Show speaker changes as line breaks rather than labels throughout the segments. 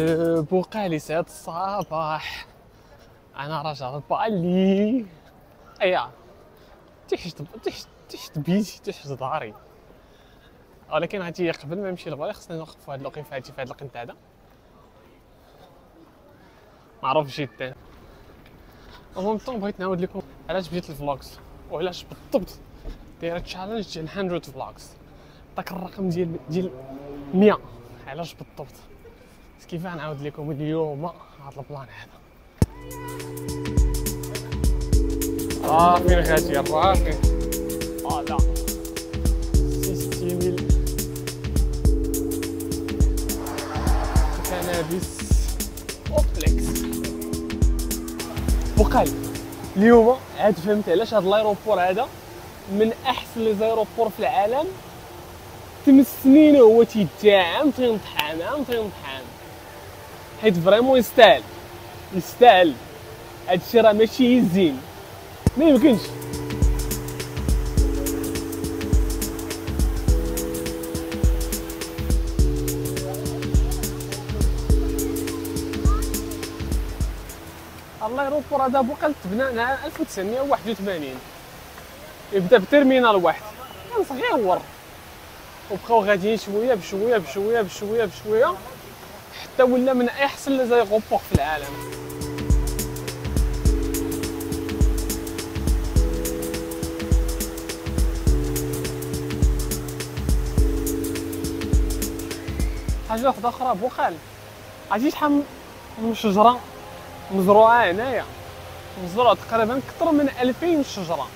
البقع لسعد الصباح أنا رجع بالي أيا. تحت تحت تحت بيتي تحت داري ولكن هاتي قبل ما نمشي لبالي خصني نوقف هاد الوقيفة هادي في هاد القنت هذا. معروف جدا. المهم طون بغيت نعاود لكم علاش بديت الفلوجز وعلاش بالضبط دايرة تشالنج ديال 100 فلوجز داك الرقم ديال ديال 100 علاش بالضبط؟ كيف نعاود لكم اليوم هذا البلان هذا؟ آه فين غادي الراقي آه لا سيستيميل كنابيس. اوبليكس وقال اليوم عاد فهمت علاش هذا الأيروبور هذا من أحسن لي زيروبور في العالم؟ تم سنين هو تيدعم تينطحن عام تينطحن حيت فريمون يستاهل. يستاهل. هادشي راه ماشي يزين. ما يمكنش. الله يروبور هذا بقى تبنى عام 1981 يبدا بترمينال واحد. كان صغير وبقاو غاديين شوية بشوية بشوية بشوية بشوية. حتى ولا من أحسن لي زيغوبور في العالم. حاجة واحدة أخرى بوقال عرفتي شحال من شجرة مزروعة هنايا. مزروعة تقريبا أكثر من 2000 شجرة.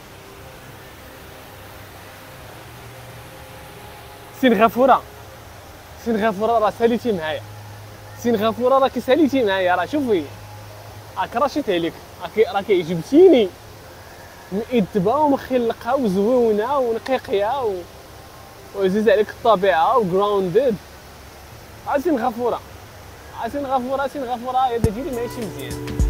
سين غفوره سين غفوره راه ساليتي معايا. سين غفوره راكي ساليتي معايا راه شوفي. راك رشيت عليك راكي راكي عجبتيني مؤدبه ومخلقه وزوينة ونقيقية و... وعزيز عليك الطبيعة وجراوندد غفوره عسين غفوره يا ديري ماشي مزيان.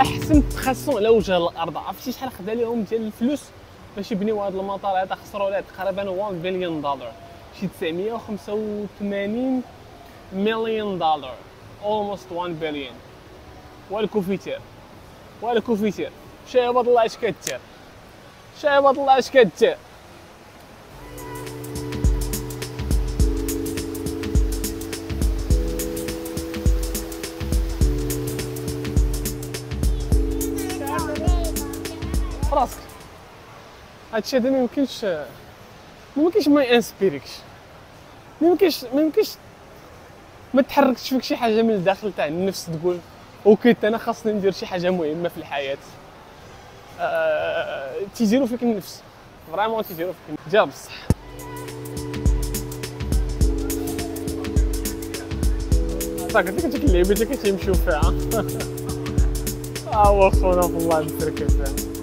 أحسن تخصص على وجه الأرض. عرفتي شحال خدا لهم ديال الفلوس باش يبنيو هذا المطار؟ هذا خسروا عليه تقريبا 1 بليون دولار شي 985 مليون دولار almost 1 بليون والكوفيتير والكوفيتير شايب الله اش كدير؟ شايب الله اش كدير؟ فراسك هادشي هذا ما يمكنش ما يمكنش ما ينسبيريكش ما يمكنش ما يمكنش ما تحركش فيك شي حاجة من الداخل تاع النفس تقول أوكي أنا خاصني ندير شي حاجة مهمة في الحياة. أه... تيزيرو فيك النفس. فريمون تيزيرو فيك جا بصح. قلت لك ديك اللعيبه اللي كتمشيو فيها. ها هو خونا في الله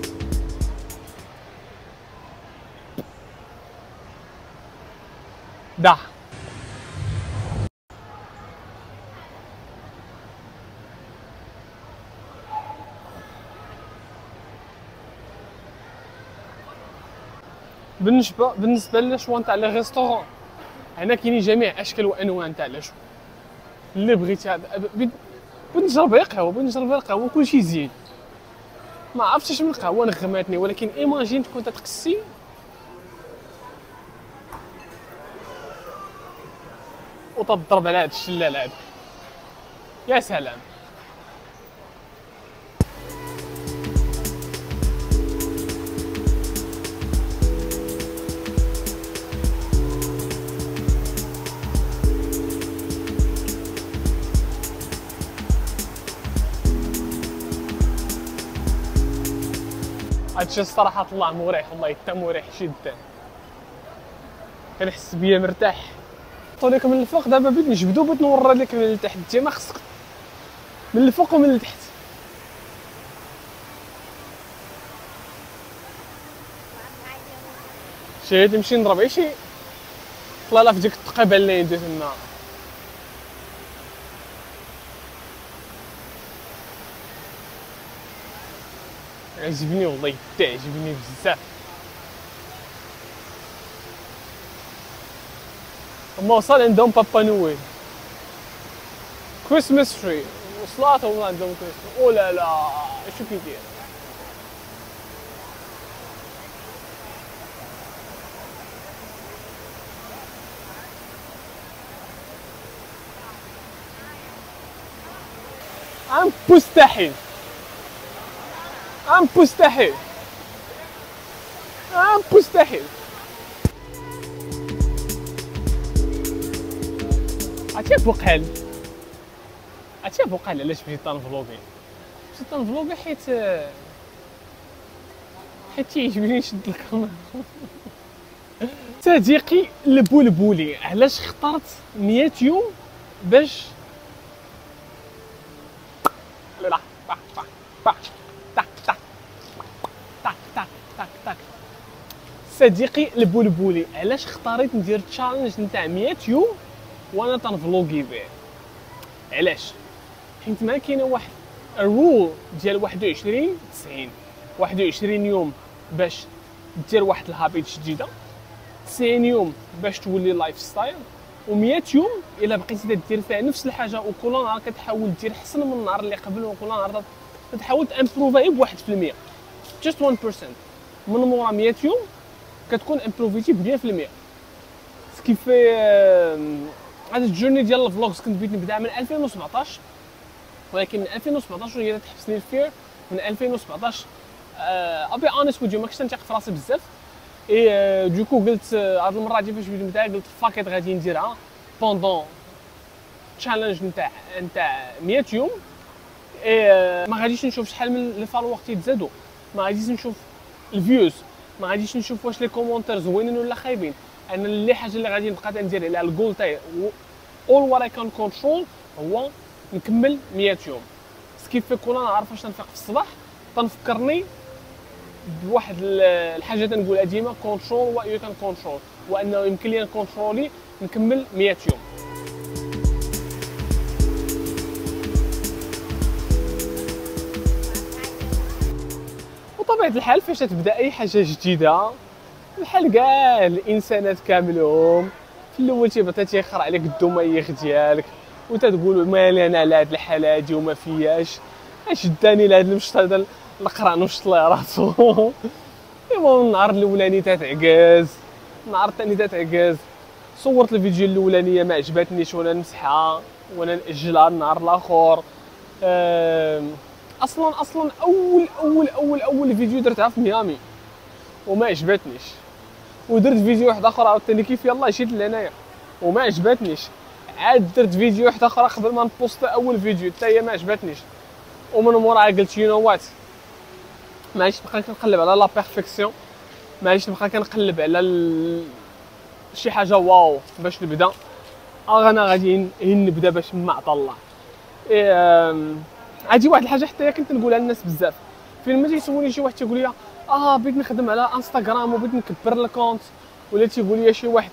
Да. بالنسبة بالنسبة للشوا تاع لي ريستورون هنا كاينين جميع أشكال وأنواع تاع الشوا اللي بغيتي بنجرب القهوة بنجرب القهوة كلشي زين. ما عرفتش من القهوة نغماتني ولكن ايماجين تكون تتقسي وتضرب على هاد الشلال هذا يا سلام. هادشي الصراحة طلع مريح والله حتى مريح جدا. كنحس بيا مرتاح. نحطو لك من الفوق دابا بغيت نجبدو بغيت نوري لك من التحت. انت ما خصك من الفوق ومن التحت. شي تمشي نضرب اي شي طلع لا في ديك الدقه اللي لي تما عجبني والله تعجبني بزاف. هما وصل عندهم بابا نويل Christmas tree وصلات هما عندهم كريسماس أو لا لا شو كيدير ام مستحيل ام مستحيل ام مستحيل عرفتي بوقال عرفتي بوقال علاش بديت تنفلوغي بديت تنفلوغي حيت حيت تيعجبني نشد الكاميرا. صديقي البولبولي علاش اخترت 100 يوم باش لا صديقي البولبولي علاش اختاريت ندير challenge نتاع 100 يوم وأنا تنفلوغي به علاش؟ حيت ما كاينة واحد ال rule ديال 21 90 21 يوم باش دير واحد ال habit جديدة 90 يوم باش تولي lifestyle و100 يوم إلا بقيتي دير فيها نفس الحاجة وكل نهار كتحاول دير احسن من النهار اللي قبل وكل نهار كتحاول تامبروفاي ب 1% just 1% من مورا 100 يوم كتكون امبروفيتي ب 100% ce qui fait هذا ال journey ديال ال vlogs كنت بغيت نبدا من 2017 ولكن من 2017 هي تحبسني ال fear من 2017 I be honest with ما كنتش تنثق في راسي بزاف. et du coup قلت هاد المرة هادي فاش بديت نبدا قلت فاكيت غادي نديرها pendant challenge نتاع نتاع 100 يوم. اي ما غاديش نشوف شحال من les followers تيتزادوا ما غاديش نشوف ال views ما غاديش نشوف واش les commentaires زوينين ولا خايبين. أنا اللي حاجة اللي غادي نبقى ندير على الجول تاعي all what I can control هو نكمل 100 يوم. ce qui fait كون أنا عارف واش نفيق في الصباح. تنفكرني بواحد الحاجة تنقولها ديما control what you can control وأنه يمكن لي نكونترولي نكمل 100 يوم. وطبيعة الحال فاش تبدأ أي حاجة جديدة بحال كاع الإنسانات كاملهم في الأول تيبدا تيخر عليك الدميخ ديالك وتتقول مالي أنا على هاد الحاله هادي وما فياش. اش داني لهاد المشط هذا القران وشط ليه راسو؟ ايوا النهار الأولاني تتعكاز النهار الثاني تتعكاز صورت الفيديو الأولانية ما عجبتنيش وأنا نمسحها وأنا نأجلها النهار الآخر. أصلا أصلا اول اول اول أول فيديو درتها في ميامي وما عجبتنيش. ودرت فيديو واحد آخر عاوتاني كيف؟ يلاه جيت لهنايا. وما عجبتنيش. عاد درت فيديو واحد آخر قبل ما ن post أول فيديو حتى هي ما عجبتنيش. ومن موراها قلت you know what معليش نبقى كنقلب على la perfection معليش نبقى كنقلب على ال... شي حاجة wow باش نبدا. أنا غادي نبدا باش ما عطا الله. إيه عادي واحد الحاجة حتى كنت نقولها للناس بزاف. فين ما تيسولني شي واحد تيقول لي آه بغيت نخدم على انستغرام وبغيت نكبر ال compte. ولا تيقول لي شي واحد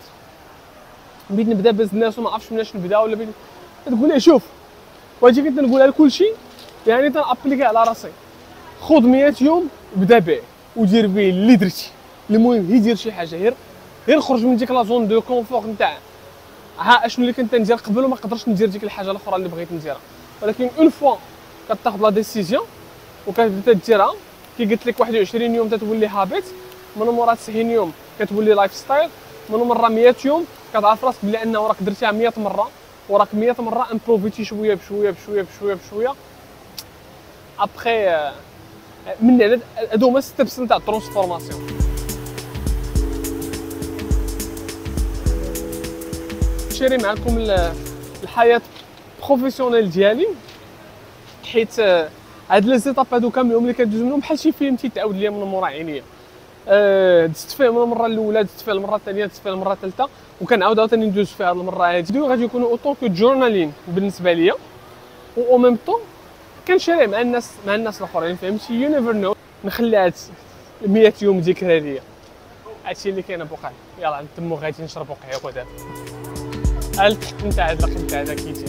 بغيت نبدا business وما عرفتش مناش نبدا ولا بغيت تقول لي شوف واجي كنت نقولها لكل شيء يعني تنابليكي على راسي. خذ 100 يوم بدا به ودير به اللي درتي. المهم هي دير شي حاجة غير غير خرج من ديك la zone de confort نتاع ها أشنو اللي كنت ندير قبل وما قدرتش ندير ديك الحاجة الأخرى اللي بغيت نديرها. ولكن une fois كتاخذ la décision وكتبدا ديرها كي قلت لك 21 يوم تتولي habit من مورا 90 يوم كتولي lifestyle من مره 100 يوم كتعرف راسك بلي أنه راك درتيها 100 مرة وراك 100 مرة امبروفيتي شوية بشوية بشوية بشوية بشوية. ابخي من هنا هادو هما steps نتاع ال transformation شيري معكم الحياة professionnelle ديالي حيت هاد les étapes هادو كاملهم اللي كندوز منهم بحال شي فيلم تيتعاود ليا من مورا عينيا. أه دزت فيه من المره الأولى دزت فيه المره الثانية دزت فيه المره الثالثة وكنعاود عاوتاني ندوز فيه هاد المرة هادي. غادي يكونوا autant que journaling بالنسبة ليا و au même temps كنشاري مع الناس مع الناس الآخرين فهمتي؟ you never know نخلي هاد 100 يوم ذكرى ليا. هادشي اللي كاين بوقع يلا نتمو غادي نشربو قهوه دابا هل تحت نتاع هاد الرقم تاع هذا كيجي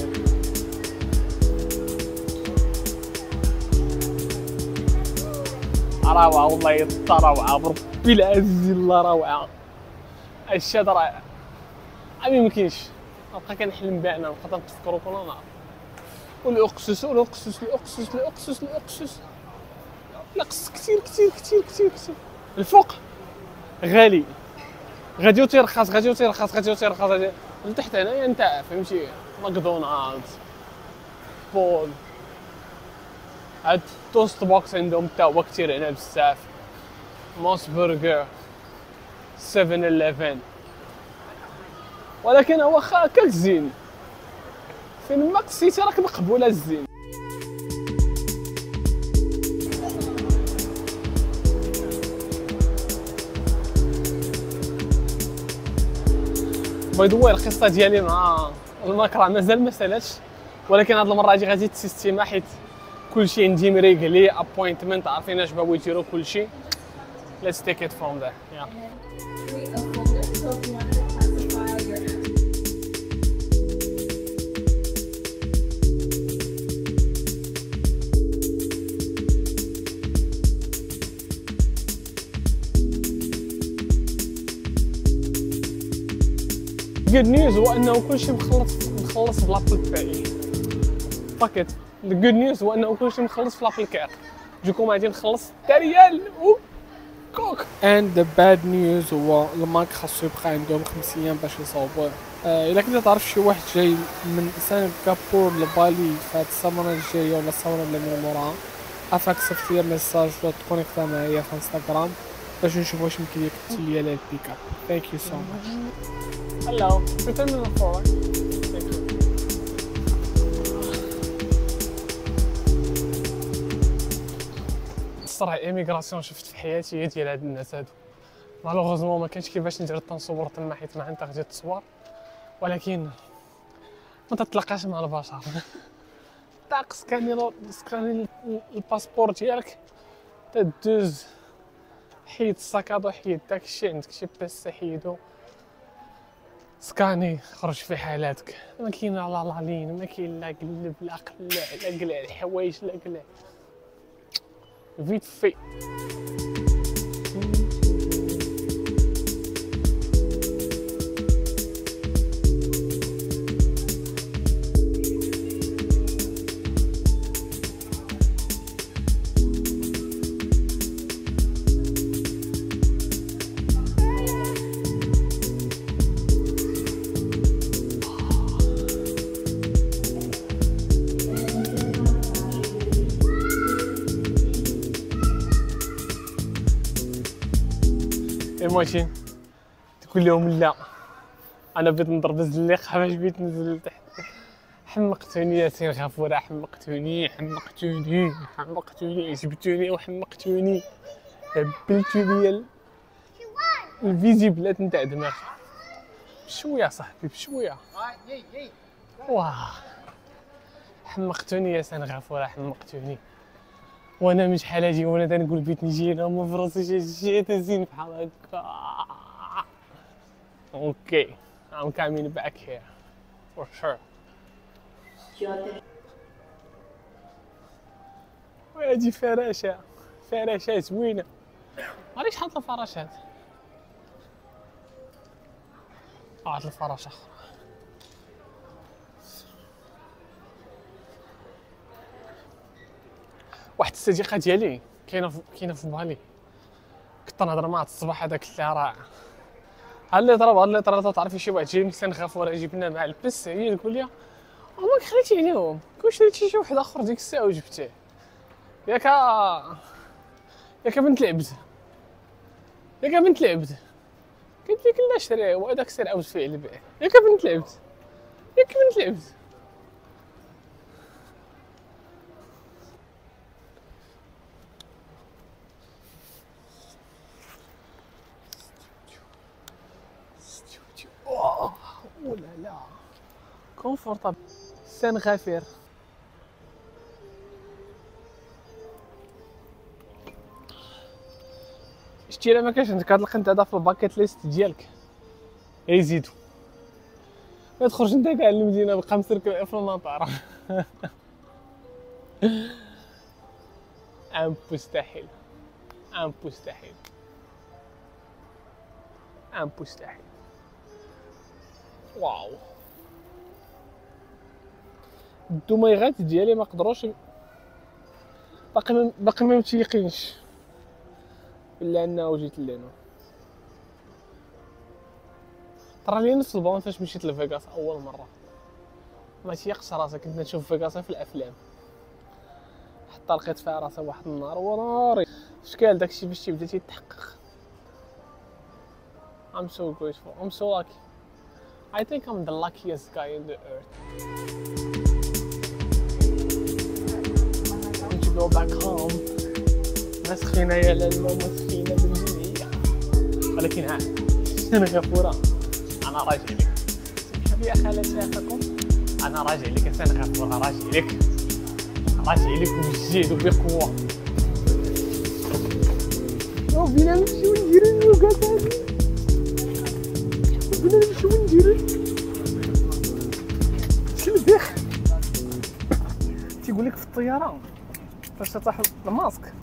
روعه والله يطا روعه بربي العزيز الله روعه هادشي هذا رائع امي مكاينش نبقى كنحلم بها أنا نبقى تنتفكرو كل نهار والاقسس والاقسس الاقسس الاقسس الاقسس الاقسس كثير كثير كثير كثير كثير الفوق غالي. غادي تيرخص غادي تيرخص غادي تيرخص لتحت هنايا انت فهمتي ماكدونالدز بول. هاد توست بوكس عندهم تا هو كثير هنا بزاف موس برجر 7 11 ولكن هو هكاك زين فين ما قصيتي راك مقبولة الزين. باي ذا القصة ديالي مع الماكرا مازال ما سالاتش ولكن هاد المرة غادي تسيستيما حيت. كلشي عندي مريقلي ابوينتمنت عارفين اش بغاو يديروا
folder. So if you wanted to classify your
جود نيوز هو انه كلشي مخلص مخلص في لابل باي باكيت الجود نيوز هو انه كلشي مخلص في لابل كار دوكو غادي نخلص تا ريال و كوك! اند ذا باد نيوز هو الماك خاصو يبقى عندهم خمس أيام باش يصاوبوه آه، الا كنت تعرف شي واحد جاي من سنغافور لبالي في هاد السمرة الجاية ولا السمرة اللي من موراها عافاك صيفط ليا ميساج ولا تكونيكتا معايا في انستغرام باش نشوف واش يمكن ليك تسلي لي ال pick up thank you so much Hello, return to the forward. Thank you. الصراحه immigration شفت في حياتي هي ديال هاد الناس هادو. malheureusement ما كانش كيفاش ندير التنصور تما حيت ما عندك غادي تصور ولكن ما تتلاقاش مع البشر. طاق سكاني لو- سكاني الباسبور ديالك. تدوز حيد الساكادو حيد داكشي عندك شي بيسي حيدو. سكاني خرج في حالاتك. ما كاين لا لالين ما كاين لا قلب لا قلع لا قلع الحوايج لا قلع فيت في Imagine تقول لهم لا أنا بغيت نضرب الزليقه باش بغيت ننزل لتحت؟ حمقتوني يا سينغفورة حمقتوني حمقتوني حمقتوني جبتوني وحمقتوني. هبلتو ليا ال- ال fusible ات نتاع دماغي. بشوية صاحبي بشوية. واه. حمقتوني يا سينغفورة حمقتوني. وأنا مش شحال هادي وأنا تنقول بغيت نجي ما في راسي شي شي تزين بحال هكا أوكي I'm coming back here. For sure. وهادي فراشة. فراشة زوينة. علاش حاط الفراشات. عاد الفراشة. واحد الصديقة ديالي كاينة في كاينة في بالي. كنت نهضر معها الصباح هذاك اللي راه اللي ضرب اللي ضرب تعرفي شي واحد جاي من سنغافوره يجيب لنا مع البس هي تقول لي اماك خليتي عليهم كون شريتي شي واحد آخر ديك الساعة وجبتيه. ياك ياك بنت العبد ياك بنت العبد قلت لك لا شريه وهذاك سير اوز فيه البيع. ياك بنت العبد ياك بنت العبد. اوه لا كونفورتابل سان غافير شتي إلا ما كانش عندك هاد القنت هذا في الباكيت ليست ديالك. يزيدو ما تخرج انت كاع المدينة بقى مسركل في المطار. أم مستحيل. أم مستحيل. أم مستحيل. واو. الدميغات ديالي ما قدروش باقي باقي ما متيقينش الا انه جيت لهنا. طرا لي نفس البون فاش مشيت لفيغاس أول مرة. ما تيقش راسك كنت نشوف فيغاس في الأفلام. حتى لقيت فيها راسي واحد النهار وناري شكال داكشي باش تيبدا تيتحقق. I'm so grateful. I'm so lucky. I think I'm the luckiest guy in the earth. Want to go back home? ناس خفينا يا لالا وناس خفينا بالجميع ولكن ها أنا غفورة. أنا راجع لك سمحوا خالتي اخاكم أنا راجع لك أنا غفورة راجع لك راجع لك بجد وبقوة بينا نمشيو نديرو اليوغا تاني بينا نمشيو نديرو شلبيخ تيقول لك في الطيارة فاش تطيح الماسك.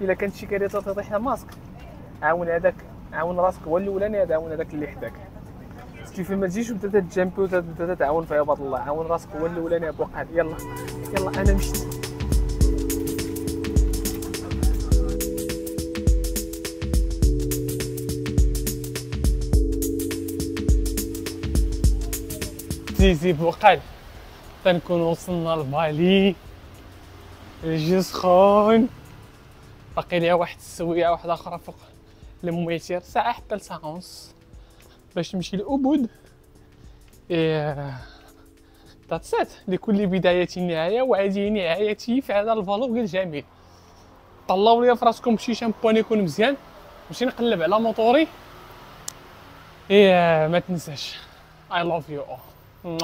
إلا كانت شي كارثه تطيح الماسك عاون هذاك عاون راسك. هو الأولاني هذا عاون هذاك اللي حداك. كيف ما تجيش وتبدا تجامبي وتبدا تعاون في عباد الله. عاون راسك. هو الأولاني. ابو قاد يلا يلا أنا مشيت. زيزي بوقال تنكون وصلنا لبالي الجو سخون باقي ليها واحد السويعة واحدة أخرى فوق. المويتير ساعة حتى لساعة ونص. باش نمشي لأبود. إيه that's it لكل بداية نهاية وهذه نهايتي في هذا ال vlog الجميل طلعوا لي في راسكم شي شامبوان يكون مزيان. نمشي نقلب على موطوري. إيه ما تنساش. I love you all. 嗯